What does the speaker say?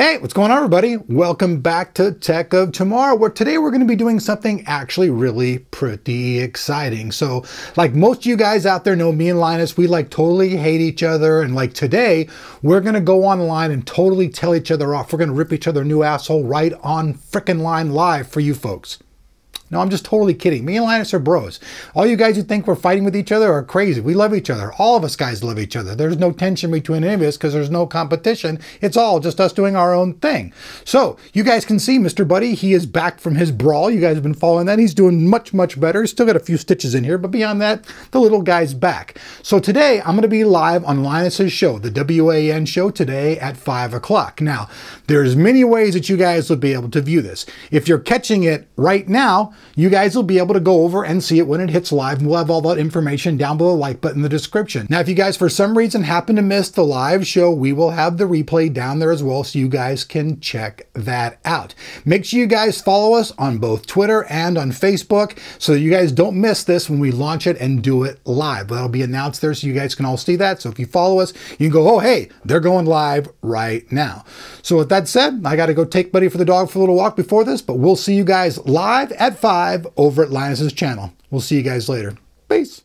Hey, what's going on everybody? Welcome back to Tech of Tomorrow, where today we're going to be doing something actually really pretty exciting. So, like most of you guys out there know, me and Linus, we like totally hate each other. And like today, we're going to go online and totally tell each other off. We're going to rip each other new asshole right on frickin' line live for you folks. No, I'm just totally kidding. Me and Linus are bros. All you guys who think we're fighting with each other are crazy. We love each other. All of us guys love each other. There's no tension between any of us because there's no competition. It's all just us doing our own thing. So you guys can see Mr. Buddy, he is back from his brawl. You guys have been following that. He's doing much, much better. He's still got a few stitches in here, but beyond that, the little guy's back. So today I'm going to be live on Linus's show, the WAN show today at 5 o'clock. Now, there's many ways that you guys will be able to view this. If you're catching it right now, you guys will be able to go over and see it when it hits live. And we'll have all that information down below the like button in the description. Now, if you guys for some reason happen to miss the live show, we will have the replay down there as well so you guys can check that out. Make sure you guys follow us on both Twitter and on Facebook so you guys don't miss this when we launch it and do it live. That'll be announced there so you guys can all see that. So if you follow us, you can go, oh, hey, they're going live right now. So with that said, I got to go take Buddy for the dog for a little walk before this, but we'll see you guys live at 5 over at Linus's channel. We'll see you guys later. Peace.